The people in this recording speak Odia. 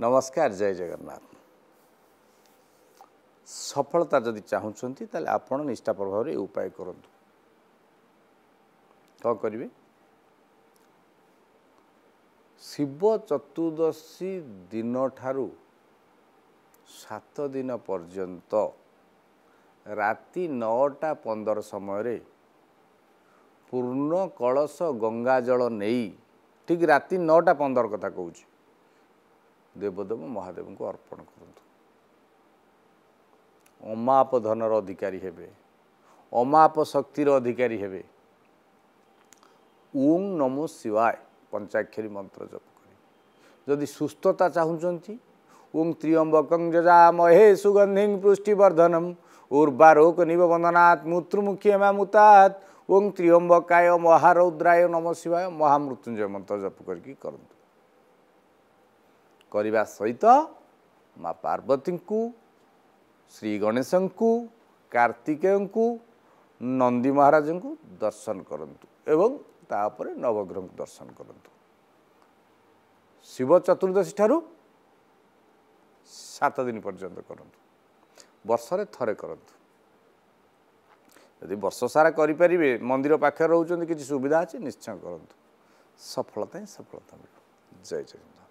ନମସ୍କାର ଜୟ ଜଗନ୍ନାଥ। ସଫଳତା ଯଦି ଚାହୁଁଛନ୍ତି ତାହେଲେ ଆପଣ ନିଷ୍ଠା ପ୍ରଭାବରେ ଏ ଉପାୟ କରନ୍ତୁ। କ'ଣ କରିବେ? ଶିବ ଚତୁର୍ଦ୍ଦଶୀ ଦିନଠାରୁ ସାତ ଦିନ ପର୍ଯ୍ୟନ୍ତ ରାତି ନଅଟା ପନ୍ଦର ସମୟରେ ପୂର୍ଣ୍ଣ କଳସ ଗଙ୍ଗା ଜଳ ନେଇ ଠିକ୍ ରାତି ନଅଟା ପନ୍ଦର କଥା କହୁଛି ଦେବଦେବ ମହାଦେବଙ୍କୁ ଅର୍ପଣ କରନ୍ତୁ। ଅମାପ ଧନର ଅଧିକାରୀ ହେବେ। ଅମାପ ଶକ୍ତିର ଅଧିକାରୀ ହେବେ। ଓଂ ନମୋ ଶିବାୟ ପଞ୍ଚାକ୍ଷରୀ ମନ୍ତ୍ର ଜପ କରି। ଯଦି ସୁସ୍ଥତା ଚାହୁଁଛନ୍ତି ଓଂ ତ୍ରିୟମ୍ବକଂ ଯଜାମହେ ସୁଗନ୍ଧିଂ ପୃଷ୍ଟିବର୍ଦ୍ଧନମ୍ ଉର୍ବାରୋକ ନିବବନ୍ଦନାତ୍ ମୃତ୍ୟୁମୁଖୀ ହେମା ମୁତାତ୍। ଓଂ ତ୍ରିୟମ୍ବକାୟ ମହାରୌଦ୍ରାୟ ନମ ଶିବାୟ ମହାମୃତ୍ୟୁଞ୍ଜୟ ମନ୍ତ୍ର ଜପ କରିକି କରନ୍ତୁ। କରିବା ସହିତ ମା ପାର୍ବତୀଙ୍କୁ ଶ୍ରୀ ଗଣେଶଙ୍କୁ କାର୍ତ୍ତିକେୟଙ୍କୁ ନନ୍ଦୀ ମହାରାଜଙ୍କୁ ଦର୍ଶନ କରନ୍ତୁ ଏବଂ ତାପରେ ନବଗ୍ରହଙ୍କୁ ଦର୍ଶନ କରନ୍ତୁ। ଶିବ ଚତୁର୍ଦ୍ଦଶୀ ଠାରୁ ସାତ ଦିନ ପର୍ଯ୍ୟନ୍ତ କରନ୍ତୁ। ବର୍ଷରେ ଥରେ କରନ୍ତୁ। ଯଦି ବର୍ଷ ସାରା କରିପାରିବେ ମନ୍ଦିର ପାଖରେ ରହୁଛନ୍ତି କିଛି ସୁବିଧା ଅଛି ନିଶ୍ଚୟ କରନ୍ତୁ। ସଫଳତା ହିଁ ସଫଳତା ମିଳିବ। ଜୟ ଜଗନ୍ନାଥ।